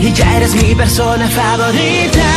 y ya eres mi persona favorita.